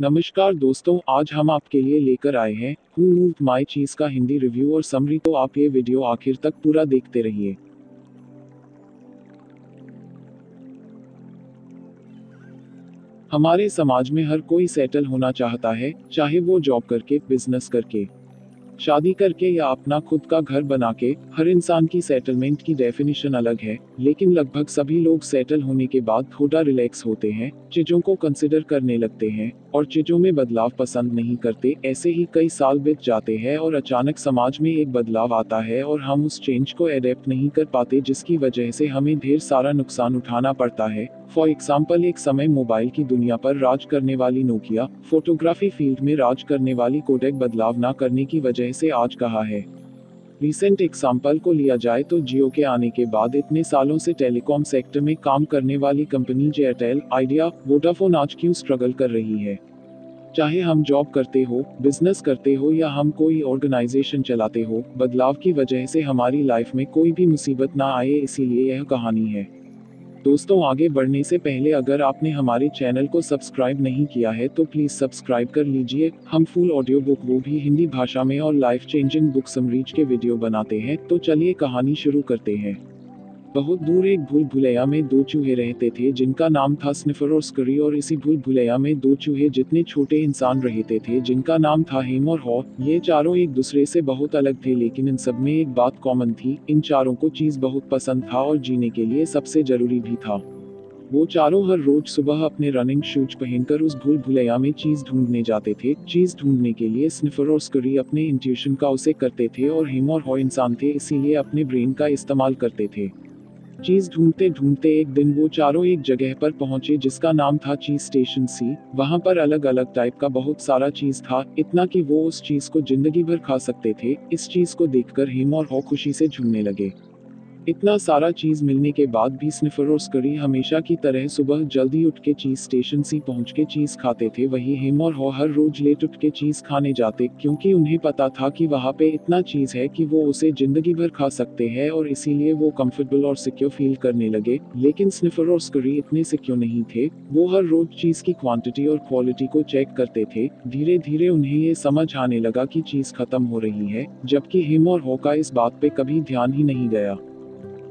नमस्कार दोस्तों, आज हम आपके लिए लेकर आए हैं हु मूव्ड माई चीज़ का हिंदी रिव्यू और समरी तो आप ये वीडियो आखिर तक पूरा देखते रहिए। हमारे समाज में हर कोई सेटल होना चाहता है, चाहे वो जॉब करके बिज़नेस करके। शादी करके या अपना खुद का घर बना के हर इंसान की सेटलमेंट की डेफिनेशन अलग है, लेकिन लगभग सभी लोग सेटल होने के बाद थोड़ा रिलैक्स होते हैं, चीज़ों को कंसिडर करने लगते हैं, और चीज़ों में बदलाव पसंद नहीं करते, ऐसे ही कई साल बीत जाते हैं और अचानक समाज में एक बदलाव आता है और हम उस चेंज को एडेप्ट नहीं कर पाते जिसकी वजह से हमें ढेर सारा नुकसान उठाना पड़ता है फॉर एग्ज़ाम्पल एक समय मोबाइल की दुनिया पर राज करने वाली नोकिया फोटोग्राफी फ़ील्ड में राज करने वाली कोडेक बदलाव न करने की वजह से आज कहा है। रिसेंट एग्ज़ाम्पल को लिया जाए तो जियो के आने के बाद इतने सालों से टेलीकॉम सेक्टर में काम करने वाली कंपनी एयरटेल आइडिया वोडाफोन आज क्यों स्ट्रगल कर रही है? चाहे हम जॉब करते हो बिज़नेस करते हो या हम कोई ऑर्गेनाइजेशन चलाते हो, बदलाव की वजह से हमारी लाइफ में कोई भी मुसीबत ना आए, इसीलिए यह कहानी है। दोस्तों, आगे बढ़ने से पहले अगर आपने हमारे चैनल को सब्सक्राइब नहीं किया है तो प्लीज़ सब्सक्राइब कर लीजिए। हम फुल ऑडियो बुक वो भी हिंदी भाषा में और लाइफ चेंजिंग बुक समरीज के वीडियो बनाते हैं। तो चलिए कहानी शुरू करते हैं। बहुत दूर एक भूल भुलैया में दो चूहे रहते थे, जिनका नाम था स्निफर और स्करी और इसी भूल भुलैया में दो चूहे जितने छोटे इंसान रहते थे, जिनका नाम था हेम और हॉ। ये चारों एक दूसरे से बहुत अलग थे, लेकिन इन सब में एक बात कॉमन थी, इन चारों को चीज़ बहुत पसंद था और जीने के लिए सबसे ज़रूरी भी था। वो चारों हर रोज सुबह अपने रनिंग शूज़ पहनकर उस भूल भुलैया में चीज़ ढूँढने जाते थे। चीज़ ढूँढने के लिए स्निफर और स्करी अपने इंट्यूशन का उसे करते थे और हिम और हॉ इंसान थे, इसीलिए अपने ब्रेन का इस्तेमाल करते थे। चीज़ ढूंढते ढूंढते एक दिन वो चारों एक जगह पर पहुँचे जिसका नाम था चीज़ स्टेशन सी। वहाँ पर अलग अलग टाइप का बहुत सारा चीज़ था, इतना कि वो उस चीज़ को ज़िंदगी भर खा सकते थे, इस चीज़ को देखकर हिम और हॉ खुशी से झूमने लगे। इतना सारा चीज़ मिलने के बाद भी स्निफर और स्करी हमेशा की तरह सुबह जल्दी उठ के चीज़ स्टेशन सी पहुँच के चीज़ खाते थे। वही हेम और हो हर रोज लेट उठ के चीज़ खाने जाते, क्योंकि उन्हें पता था कि वहाँ पे इतना चीज़ है कि वो उसे ज़िंदगी भर खा सकते हैं और इसीलिए वो कंफर्टेबल और सिक्योर फील करने लगे। लेकिन स्निफर और स्करी इतने सिक्योर नहीं थे। वो हर रोज चीज़ की क्वांटिटी और क्वालिटी को चेक करते थे। धीरे धीरे उन्हें ये समझ आने लगा की चीज़ खत्म हो रही है, जबकि हेम और हो का इस बात पे कभी ध्यान ही नहीं गया।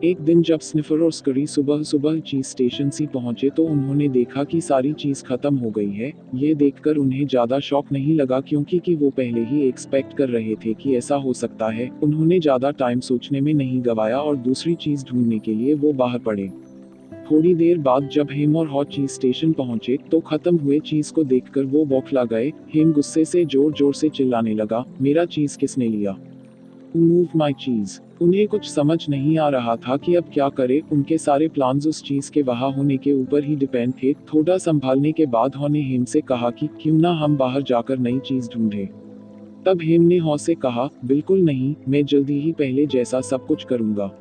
एक दिन जब स्निफर और स्करी सुबह सुबह चीज़ स्टेशन सी पहुँचे तो उन्होंने देखा कि सारी चीज़ खत्म हो गई है। ये देखकर उन्हें ज़्यादा शौक नहीं लगा क्योंकि कि वो पहले ही एक्सपेक्ट कर रहे थे कि ऐसा हो सकता है। उन्होंने ज़्यादा टाइम सोचने में नहीं गवाया और दूसरी चीज़ ढूँढने के लिए वो बाहर पड़े। थोड़ी देर बाद जब हेम और हॉट चीज़ स्टेशन पहुँचे तो खत्म हुए चीज़ को देखकर वो बौखला गए। हेम गुस्से से ज़ोर ज़ोर से चिल्लाने लगा, मेरा चीज़ किसने लिया? मूव माई चीज़ उन्हें कुछ समझ नहीं आ रहा था कि अब क्या करे। उनके सारे प्लान उस चीज़ के वहाँ होने के ऊपर ही डिपेंड थे। थोड़ा संभालने के बाद होने हेम से कहा कि क्यों ना हम बाहर जाकर नई चीज़ ढूंढे। तब हेम ने हॉ से कहा, बिल्कुल नहीं, मैं जल्दी ही पहले जैसा सब कुछ करूँगा।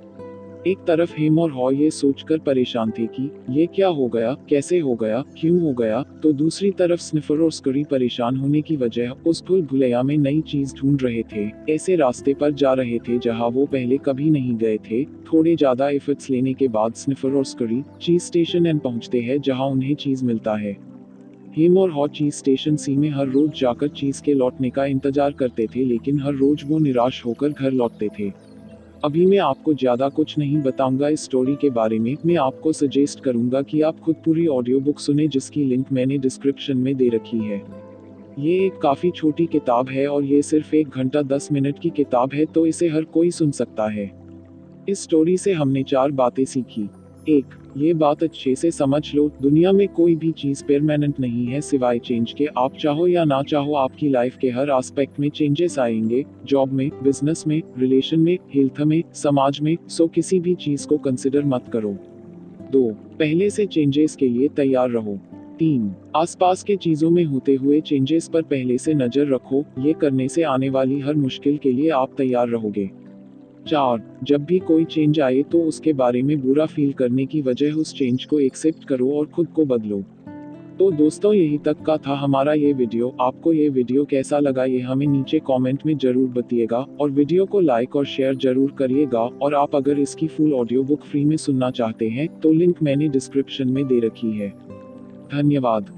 एक तरफ़ हेम और हॉ ये सोचकर परेशान थे कि, ये क्या हो गया, कैसे हो गया, क्यों हो गया तो दूसरी तरफ़ स्निफर और स्करी परेशान होने की वजह उस भूल भुलैया में नई चीज़ ढूंढ रहे थे, ऐसे रास्ते पर जा रहे थे जहाँ वो पहले कभी नहीं गए थे, थोड़े ज़्यादा एफर्ट्स लेने के बाद स्निफर और स्करी चीज़ स्टेशन एंड पहुँचते हैं जहाँ उन्हें चीज़ मिलता है। हेम और हॉट चीज़ स्टेशन सी में हर रोज जाकर चीज़ के लौटने का इंतज़ार करते थे लेकिन हर रोज वो निराश होकर घर लौटते थे। अभी मैं आपको ज़्यादा कुछ नहीं बताऊँगा इस स्टोरी के बारे में। मैं आपको सजेस्ट करूँगा कि आप खुद पूरी ऑडियो बुक सुने जिसकी लिंक मैंने डिस्क्रिप्शन में दे रखी है। ये एक काफ़ी छोटी किताब है और ये सिर्फ़ एक घंटा दस मिनट की किताब है तो इसे हर कोई सुन सकता है। इस स्टोरी से हमने चार बातें सीखी। एक ये बात अच्छे से समझ लो, दुनिया में कोई भी चीज़ परमानेंट नहीं है सिवाय चेंज के। आप चाहो या ना चाहो, आपकी लाइफ के हर एस्पेक्ट में चेंजेस आएँगे। जॉब में बिज़नेस में रिलेशन में हेल्थ में, समाज में सो किसी भी चीज़ को कंसिडर मत करो। दो, पहले से चेंजेस के लिए तैयार रहो। तीन, आसपास के चीज़ों में होते हुए चेंजेस पर पहले से नज़र रखो। ये करने से आने वाली हर मुश्किल के लिए आप तैयार रहोगे। चार जब भी कोई चेंज आए तो उसके बारे में बुरा फील करने की वजह उस चेंज को एक्सेप्ट करो और खुद को बदलो। तो दोस्तों, यही तक का था हमारा ये वीडियो आपको ये वीडियो कैसा लगा ये हमें नीचे कमेंट में ज़रूर बताइएगा और वीडियो को लाइक और शेयर ज़रूर करिएगा और आप अगर इसकी फुल ऑडियो बुक फ्री में सुनना चाहते हैं तो लिंक मैंने डिस्क्रिप्शन में दे रखी है। धन्यवाद।